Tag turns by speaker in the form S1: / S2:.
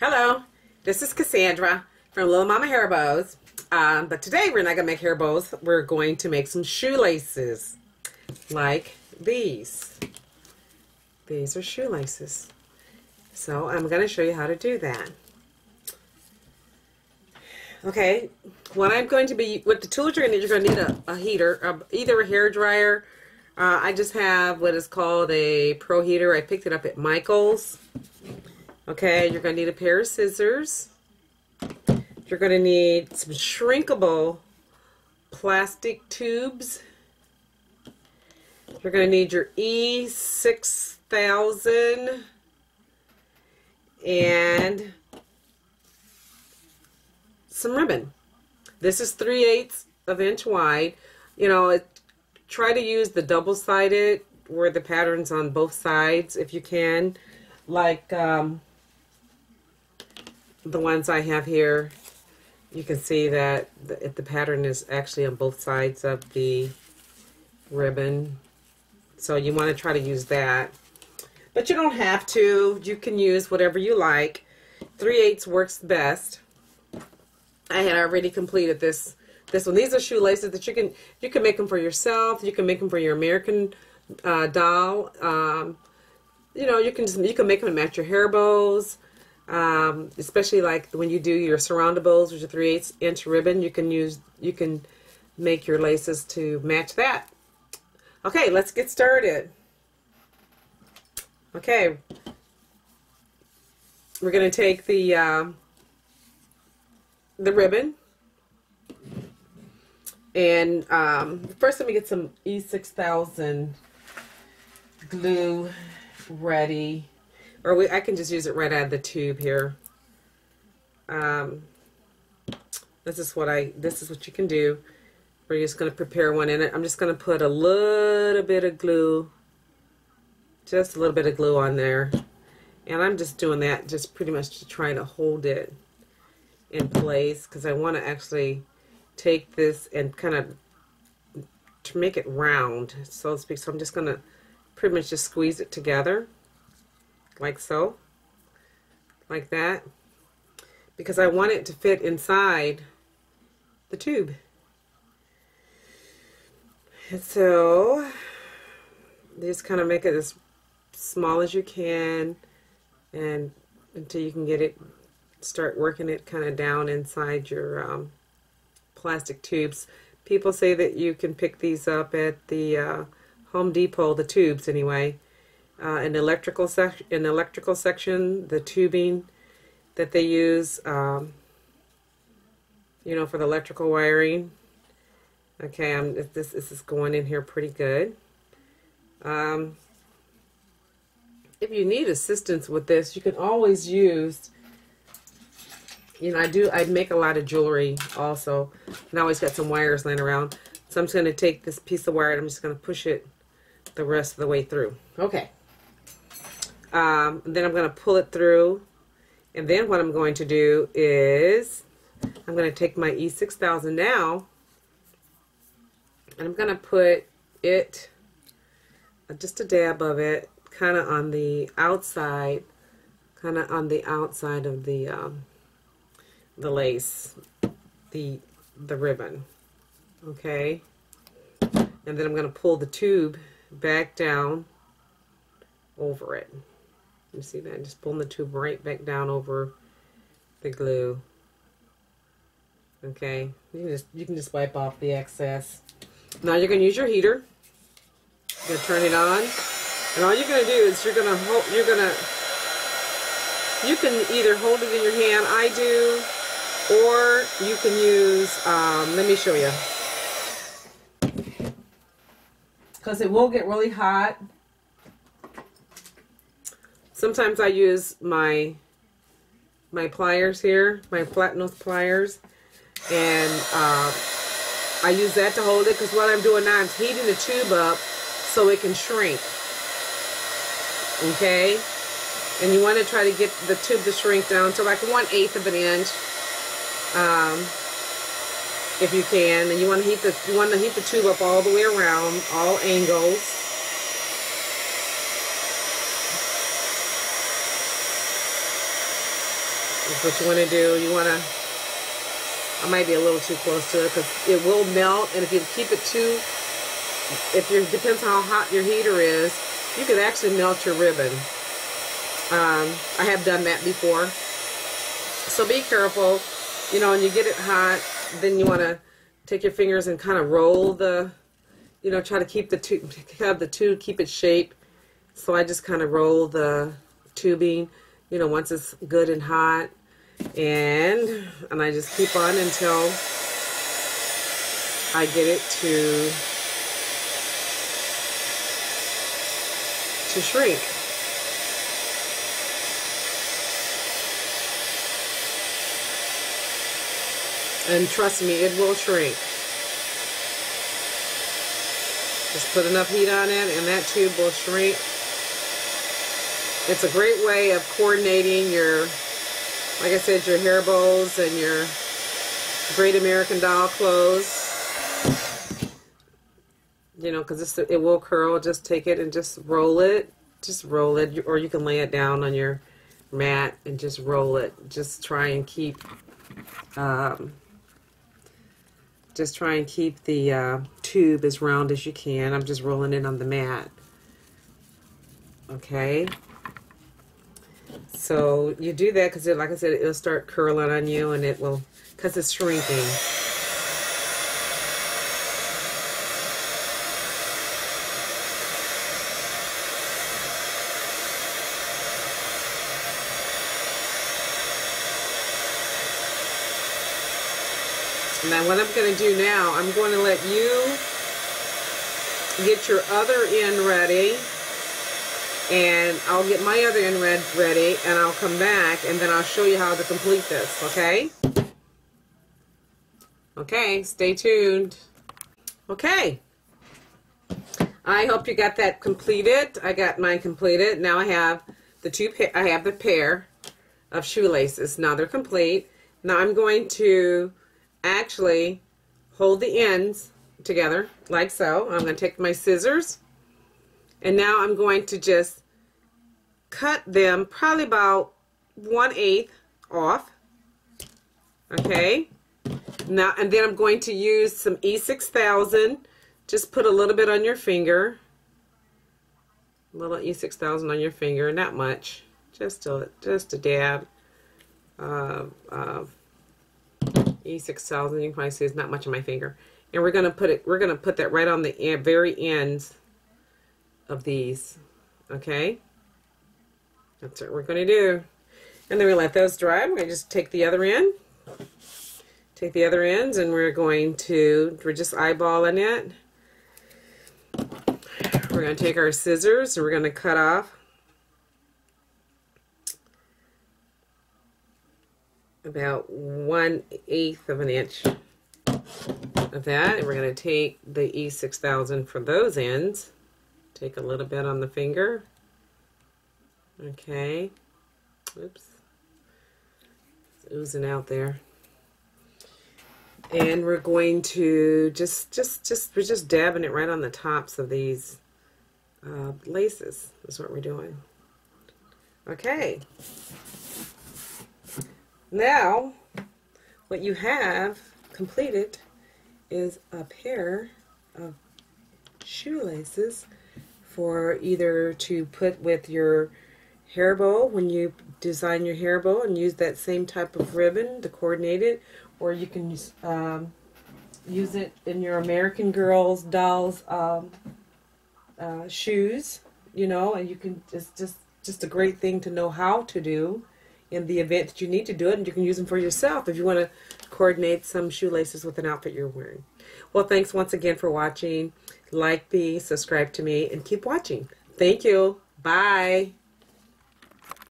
S1: Hello, this is Cassandra from Little Mama Hair Bows. Um, but today we're not going to make hair bows. We're going to make some shoelaces like these. These are shoelaces. So I'm going to show you how to do that. Okay, what I'm going to be, with the tools you're going to need, you're going to need a, a heater, uh, either a hair dryer. Uh, I just have what is called a Pro Heater. I picked it up at Michael's. Okay, you're going to need a pair of scissors. You're going to need some shrinkable plastic tubes. You're going to need your E6000 and some ribbon. This is 3 eighths of inch wide. You know, try to use the double-sided where the pattern's on both sides if you can. Like um, the ones I have here, you can see that the, the pattern is actually on both sides of the ribbon. So you want to try to use that. But you don't have to. You can use whatever you like. 3 eighths works best. I had already completed this this one. These are shoelaces that you can you can make them for yourself. You can make them for your American uh, doll. Um, you know, you can just you can make them match your hair bows. Um, especially like when you do your surroundables with your 3 8 inch ribbon, you can use you can make your laces to match that. Okay, let's get started. Okay, we're going to take the uh, the ribbon and um, first let me get some E6000 glue ready or we, I can just use it right out of the tube here. Um, this is what I, this is what you can do. We're just going to prepare one in it. I'm just going to put a little bit of glue, just a little bit of glue on there. And I'm just doing that just pretty much to try to hold it in place because I want to actually take this and kind of to make it round, so to speak. So I'm just going to pretty much just squeeze it together like so, like that, because I want it to fit inside the tube. And so, just kind of make it as small as you can and until you can get it, start working it kind of down inside your um, plastic tubes. People say that you can pick these up at the uh, Home Depot, the tubes anyway uh, an electrical sec an electrical section, the tubing that they use, um, you know, for the electrical wiring. Okay, I'm, this, this is going in here pretty good. Um, if you need assistance with this, you can always use, you know, I do, I make a lot of jewelry also, and I always got some wires laying around. So I'm just going to take this piece of wire and I'm just going to push it the rest of the way through. Okay. Um, then I'm going to pull it through. And then what I'm going to do is I'm going to take my E6000 now and I'm going to put it uh, just a dab of it kind of on the outside kind of on the outside of the um, the lace the the ribbon okay and then I'm going to pull the tube back down over it you see that? Just pulling the tube right back down over the glue. Okay, you can just you can just wipe off the excess. Now you're gonna use your heater. You're gonna turn it on, and all you're gonna do is you're gonna hold. You're gonna you can either hold it in your hand. I do, or you can use. Um, let me show you, because it will get really hot Sometimes I use my my pliers here, my flat nose pliers, and uh, I use that to hold it because what I'm doing now is heating the tube up so it can shrink. Okay? And you want to try to get the tube to shrink down to like one eighth of an inch. Um, if you can. And you want to heat the you want to heat the tube up all the way around, all angles. Is what you want to do. You want to, I might be a little too close to it because it will melt. And if you keep it too, if you depends how hot your heater is, you could actually melt your ribbon. Um, I have done that before. So be careful. You know, when you get it hot, then you want to take your fingers and kind of roll the, you know, try to keep the tube, have the tube, keep its shape. So I just kind of roll the tubing, you know, once it's good and hot. And, and I just keep on until I get it to, to shrink. And trust me, it will shrink. Just put enough heat on it and that tube will shrink. It's a great way of coordinating your, like I said, your hair bows and your Great American Doll clothes. You know, because it will curl. Just take it and just roll it. Just roll it. Or you can lay it down on your mat and just roll it. Just try and keep um, just try and keep the uh, tube as round as you can. I'm just rolling it on the mat. Okay. So you do that because, like I said, it'll start curling on you and it will, because it's shrinking. Now what I'm going to do now, I'm going to let you get your other end ready and I'll get my other end ready and I'll come back and then I'll show you how to complete this, okay? Okay, stay tuned. Okay. I hope you got that completed. I got mine completed. Now I have the two I have the pair of shoelaces. Now they're complete. Now I'm going to actually hold the ends together like so. I'm going to take my scissors and now I'm going to just cut them probably about one eighth off. Okay. Now, and then I'm going to use some E6000. Just put a little bit on your finger. A little E6000 on your finger, not much. Just a, just a dab. of, uh, E6000, you can probably see it's not much on my finger. And we're gonna put it, we're gonna put that right on the very ends of these. Okay? That's what we're gonna do. And then we let those dry. I'm gonna just take the other end. Take the other ends and we're going to, we're just eyeballing it. We're going to take our scissors and we're going to cut off about one eighth of an inch of that. And we're going to take the E6000 for those ends. Take a little bit on the finger. Okay. Oops. It's oozing out there. And we're going to just, just, just, we're just dabbing it right on the tops of these uh, laces. That's what we're doing. Okay. Now, what you have completed is a pair of shoelaces for either to put with your hair bow when you design your hair bow and use that same type of ribbon to coordinate it or you can use, um, use it in your American Girls dolls um, uh, shoes you know and you can just just just a great thing to know how to do in the event that you need to do it and you can use them for yourself if you want to coordinate some shoelaces with an outfit you're wearing. Well, thanks once again for watching. Like me, subscribe to me, and keep watching. Thank you. Bye.